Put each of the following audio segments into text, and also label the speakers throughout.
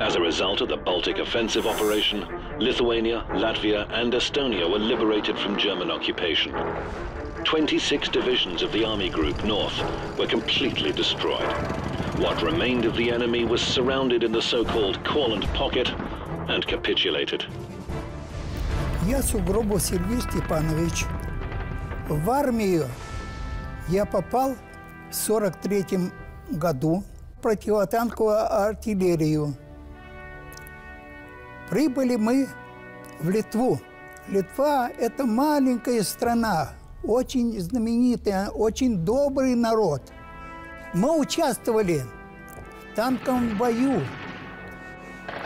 Speaker 1: As a result of the Baltic offensive operation, Lithuania, Latvia, and Estonia were liberated from German occupation. 26 divisions of the Army Group North were completely destroyed. What remained of the enemy was surrounded in the so-called Courland Pocket and capitulated.
Speaker 2: Я Сугробов Сергей Степанович. В армию я попал в 43 году в противотанковую артиллерию. Прибыли мы в Литву. Литва – это маленькая страна, очень знаменитая, очень добрый народ. Мы участвовали в танковом бою,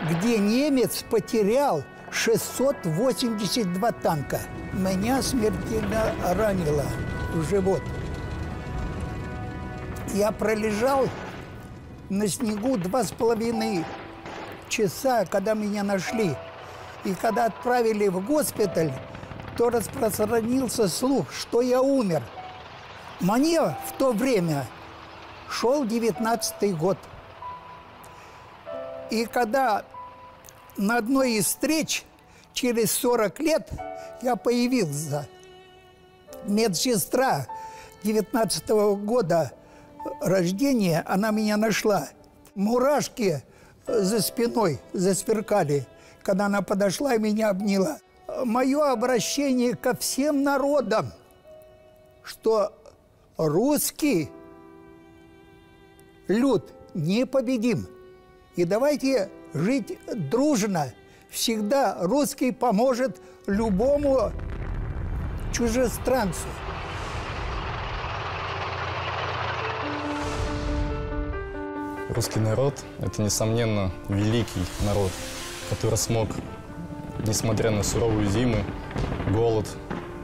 Speaker 2: где немец потерял 682 танка. Меня смертельно ранило в живот. Я пролежал на снегу два с половиной часа, когда меня нашли. И когда отправили в госпиталь, то распространился слух, что я умер. Мне в то время шел девятнадцатый год. И когда на одной из встреч через 40 лет я появился, медсестра 19 -го года рождения, она меня нашла. Мурашки за спиной засверкали, когда она подошла и меня обняла. Мое обращение ко всем народам, что русский люд непобедим. И давайте жить дружно. Всегда русский поможет любому чужестранцу.
Speaker 3: Русский народ – это, несомненно, великий народ, который смог, несмотря на суровые зимы, голод,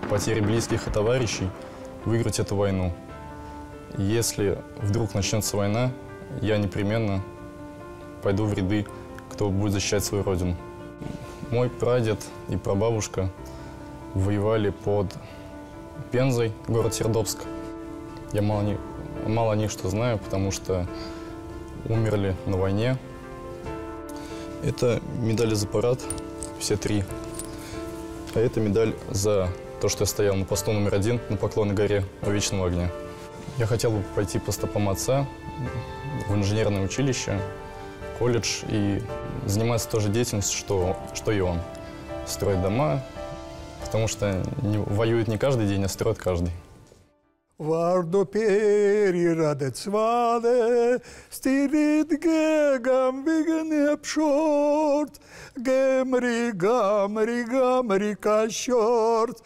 Speaker 3: потери близких и товарищей, выиграть эту войну. Если вдруг начнется война, я непременно пойду в ряды, кто будет защищать свою родину. Мой прадед и прабабушка воевали под Пензой, город Сердобск. Я мало, не, мало о них что знаю, потому что умерли на войне. Это медали за парад, все три. А это медаль за то, что я стоял на посту номер один на Поклонной горе у Вечного огня. Я хотел бы пойти по стопам отца в инженерное училище, колледж и заниматься той же деятельностью, что, что и он. Строить дома, потому что не, воюют не каждый день, а строят каждый.
Speaker 2: Vardo periradets vale, stirit gegam vigen epshort, gemri gamri gamri kashort,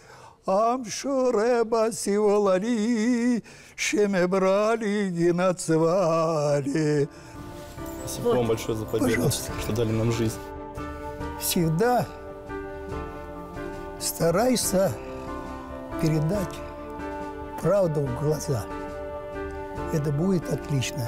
Speaker 2: am шореба сиволали, шеме брали гинацвали.
Speaker 3: Спасибо вам большое за победу,
Speaker 2: Пожалуйста.
Speaker 3: что дали нам жизнь.
Speaker 2: Всегда старайся передать правду в глаза. Это будет отлично.